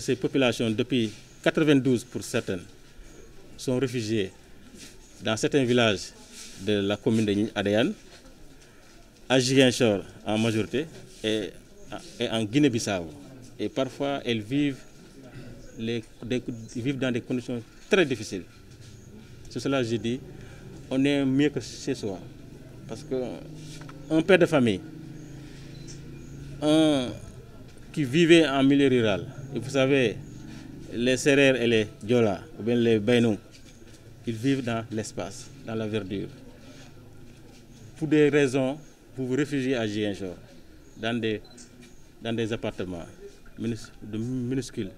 ces populations, depuis 92 pour certaines, sont réfugiées dans certains villages de la commune de Adéane, à Giguinchor en majorité et, en Guinée-Bissau. Et parfois, elles vivent, vivent dans des conditions très difficiles. C'est cela que je dis, on est mieux que chez soi. Parce qu'un père de famille, un, qui vivait en milieu rural, et vous savez, les Serrères et les Diola, ou bien les Bainou, ils vivent dans l'espace, dans la verdure. Pour des raisons, vous vous réfugiez à Gienchor, dans des, dans des appartements minuscules,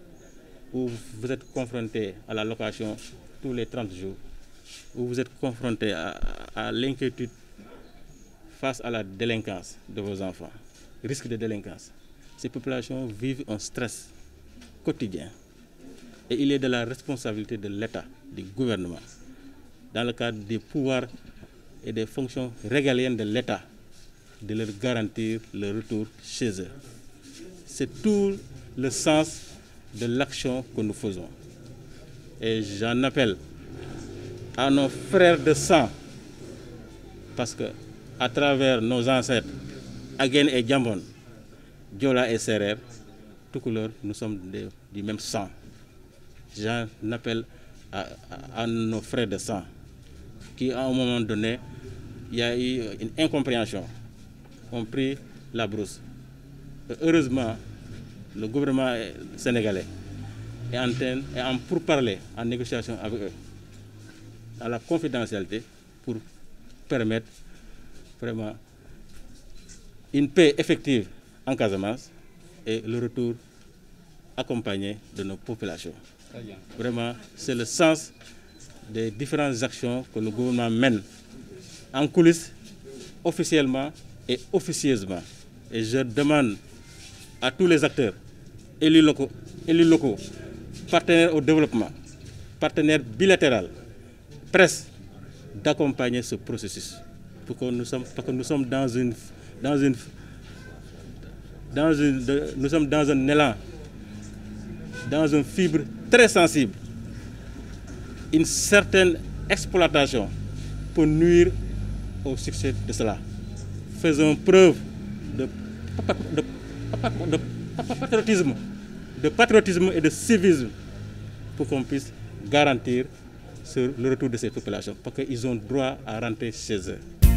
où vous êtes confronté à la location tous les 30 jours, où vous êtes confronté à l'inquiétude face à la délinquance de vos enfants, risque de délinquance. Ces populations vivent un stress quotidien. Et il est de la responsabilité de l'État, du gouvernement, dans le cadre des pouvoirs et des fonctions régaliennes de l'État, de leur garantir le retour chez eux. C'est tout le sens de l'action que nous faisons. Et j'en appelle à nos frères de sang, parce que à travers nos ancêtres, Agen et Djambon, Diola et Serer, tout couleur, nous sommes du même sang. J'en appelle à, nos frères de sang qui, à un moment donné, il y a eu une incompréhension, ont pris la brousse. heureusement, le gouvernement sénégalais est en train, est en pour parler en négociation avec eux, à la confidentialité, pour permettre vraiment une paix effective en Casamance et le retour accompagné de nos populations. Vraiment, c'est le sens des différentes actions que le gouvernement mène en coulisses, officiellement et officieusement. Et je demande à tous les acteurs, élus locaux, élus locaux partenaires au développement, partenaires bilatéraux, presse, d'accompagner ce processus. Pour que nous sommes, parce que nous sommes dans une, dans une nous sommes dans un élan, dans une fibre très sensible. Une certaine exploitation pour nuire au succès de cela. Faisons preuve de, patriotisme, de patriotisme et de civisme pour qu'on puisse garantir le retour de ces populations, parce qu'ils ont droit à rentrer chez eux.